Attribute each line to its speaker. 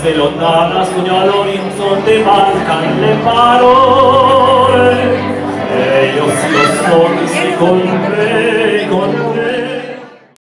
Speaker 1: se lontana sogna l'orizzonte mancan le parole e io si lo so che sei con me, con me